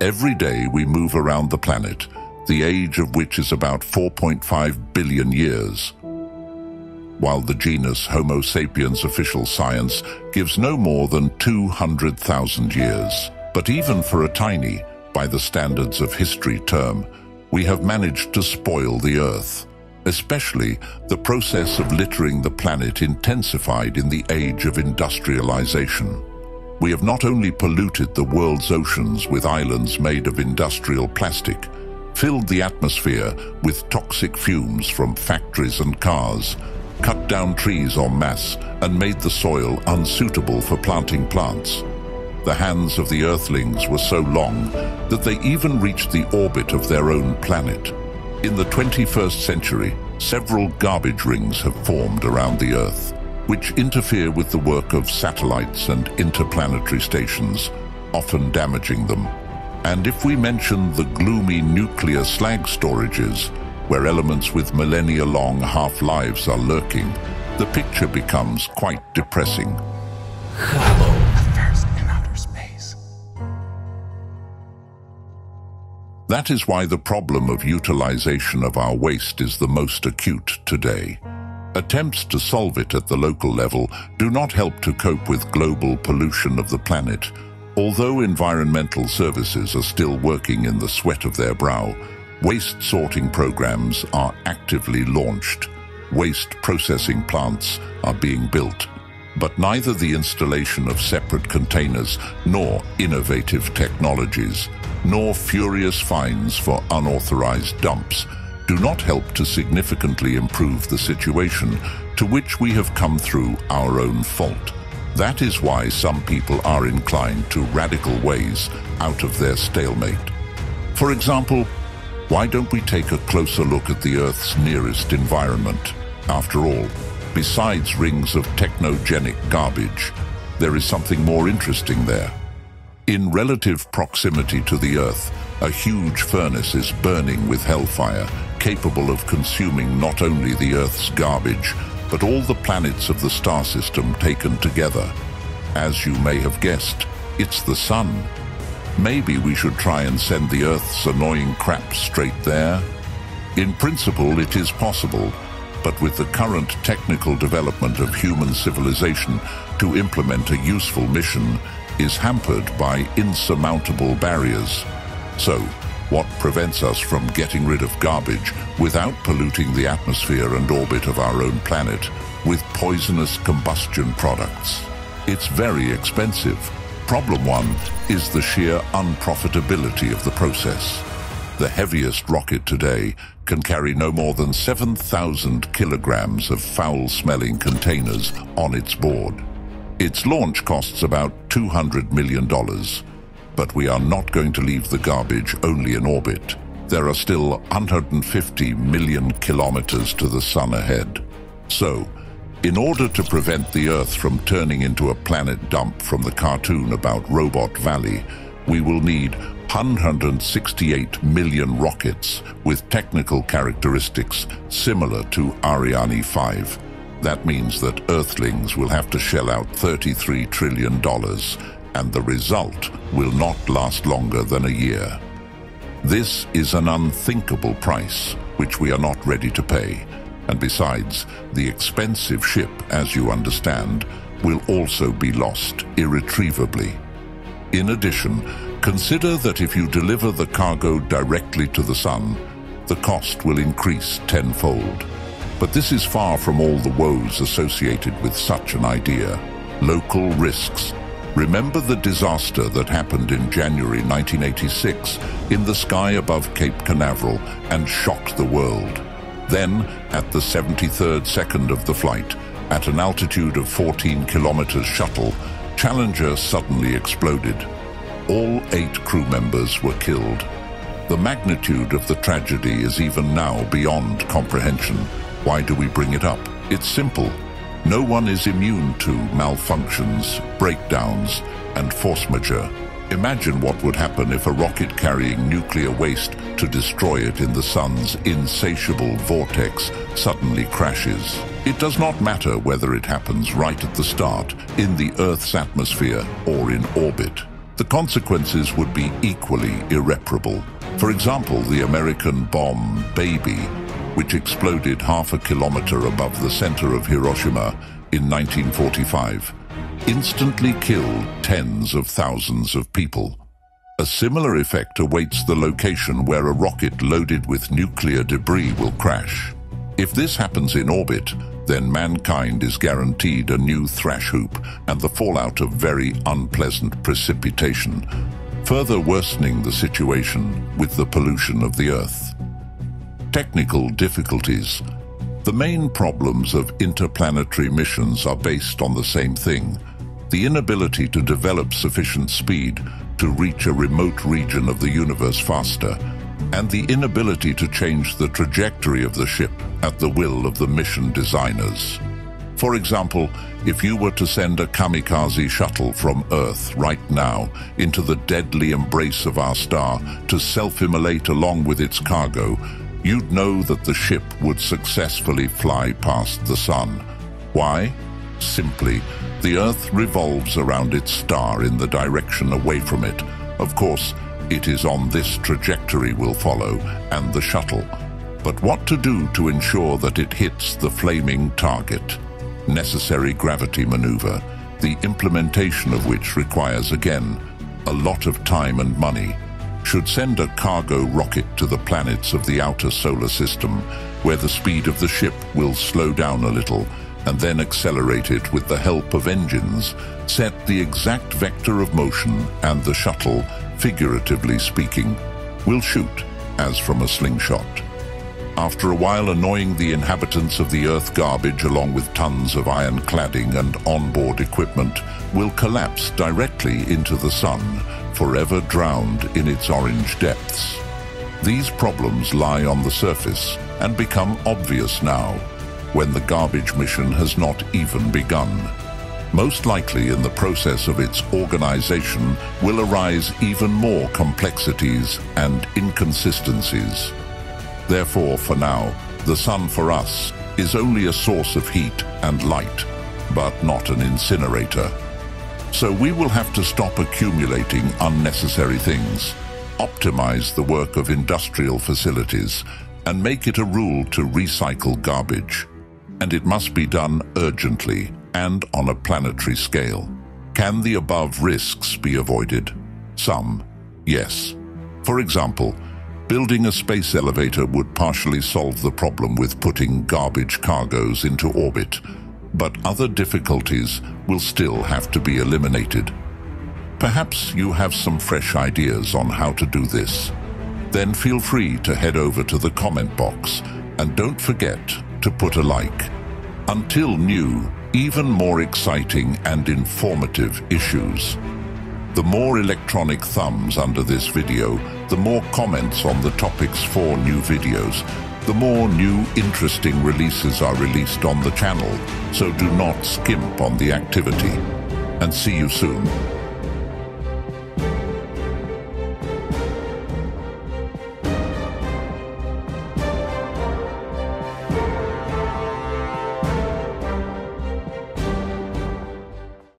Every day we move around the planet, the age of which is about 4.5 billion years. While the genus Homo sapiens official science gives no more than 200,000 years. But even for a tiny, by the standards of history term, we have managed to spoil the Earth. Especially, the process of littering the planet intensified in the age of industrialization. We have not only polluted the world's oceans with islands made of industrial plastic, filled the atmosphere with toxic fumes from factories and cars, cut down trees en masse and made the soil unsuitable for planting plants. The hands of the Earthlings were so long that they even reached the orbit of their own planet. In the 21st century, several garbage rings have formed around the Earth, which interfere with the work of satellites and interplanetary stations, often damaging them. And if we mention the gloomy nuclear slag storages, where elements with millennia-long half-lives are lurking, the picture becomes quite depressing. That is why the problem of utilization of our waste is the most acute today. Attempts to solve it at the local level do not help to cope with global pollution of the planet. Although environmental services are still working in the sweat of their brow, waste sorting programs are actively launched. Waste processing plants are being built. But neither the installation of separate containers nor innovative technologies nor furious fines for unauthorized dumps do not help to significantly improve the situation to which we have come through our own fault. That is why some people are inclined to radical ways out of their stalemate. For example, why don't we take a closer look at the Earth's nearest environment? After all, besides rings of technogenic garbage, there is something more interesting there. In relative proximity to the Earth, a huge furnace is burning with hellfire, capable of consuming not only the Earth's garbage, but all the planets of the star system taken together. As you may have guessed, it's the Sun. Maybe we should try and send the Earth's annoying crap straight there? In principle, it is possible, but with the current technical development of human civilization to implement a useful mission, is hampered by insurmountable barriers. So, what prevents us from getting rid of garbage without polluting the atmosphere and orbit of our own planet with poisonous combustion products? It's very expensive. Problem one is the sheer unprofitability of the process. The heaviest rocket today can carry no more than 7,000 kilograms of foul-smelling containers on its board. Its launch costs about $200 million, but we are not going to leave the garbage only in orbit. There are still 150 million kilometers to the sun ahead. So, in order to prevent the Earth from turning into a planet dump from the cartoon about Robot Valley, we will need 168 million rockets with technical characteristics similar to Ariane 5 that means that Earthlings will have to shell out $33 trillion, and the result will not last longer than a year. This is an unthinkable price, which we are not ready to pay. And besides, the expensive ship, as you understand, will also be lost irretrievably. In addition, consider that if you deliver the cargo directly to the sun, the cost will increase tenfold. But this is far from all the woes associated with such an idea. Local risks. Remember the disaster that happened in January 1986 in the sky above Cape Canaveral and shocked the world. Then, at the 73rd second of the flight, at an altitude of 14 kilometers shuttle, Challenger suddenly exploded. All eight crew members were killed. The magnitude of the tragedy is even now beyond comprehension. Why do we bring it up? It's simple. No one is immune to malfunctions, breakdowns, and force majeure. Imagine what would happen if a rocket carrying nuclear waste to destroy it in the sun's insatiable vortex suddenly crashes. It does not matter whether it happens right at the start, in the Earth's atmosphere, or in orbit. the consequences would be equally irreparable. For example, the American bomb Baby, which exploded half a kilometer above the center of Hiroshima in 1945, instantly killed tens of thousands of people. A similar effect awaits the location where a rocket loaded with nuclear debris will crash. If this happens in orbit, then mankind is guaranteed a new thrash hoop and the fallout of very unpleasant precipitation, further worsening the situation with the pollution of the Earth. Technical difficulties. The main problems of interplanetary missions are based on the same thing, the inability to develop sufficient speed to reach a remote region of the universe faster and the inability to change the trajectory of the ship at the will of the mission designers. For example, if you were to send a kamikaze shuttle from Earth right now into the deadly embrace of our star to self-immolate along with its cargo, you'd know that the ship would successfully fly past the sun. Why? Simply, the Earth revolves around its star in the direction away from it. Of course, it is on this trajectory we'll follow, and the shuttle. But what to do to ensure that it hits the flaming target? Necessary gravity maneuver, the implementation of which requires, again, a lot of time and money, should send a cargo rocket to the planets of the outer solar system, where the speed of the ship will slow down a little and then accelerate it with the help of engines, set the exact vector of motion and the shuttle figuratively speaking, will shoot, as from a slingshot. After a while annoying the inhabitants of the Earth garbage along with tons of iron cladding and onboard equipment, will collapse directly into the sun, forever drowned in its orange depths. These problems lie on the surface and become obvious now, when the garbage mission has not even begun. Most likely in the process of its organization will arise even more complexities and inconsistencies. Therefore, for now, the sun for us is only a source of heat and light, but not an incinerator. So we will have to stop accumulating unnecessary things, optimize the work of industrial facilities, and make it a rule to recycle garbage. And it must be done urgently and on a planetary scale. Can the above risks be avoided? Some, yes. For example, building a space elevator would partially solve the problem with putting garbage cargoes into orbit, but other difficulties will still have to be eliminated. Perhaps you have some fresh ideas on how to do this. Then feel free to head over to the comment box and don't forget to put a like. Until new, even more exciting and informative issues. The more electronic thumbs under this video, the more comments on the topics for new videos, the more new interesting releases are released on the channel, so do not skimp on the activity. And see you soon.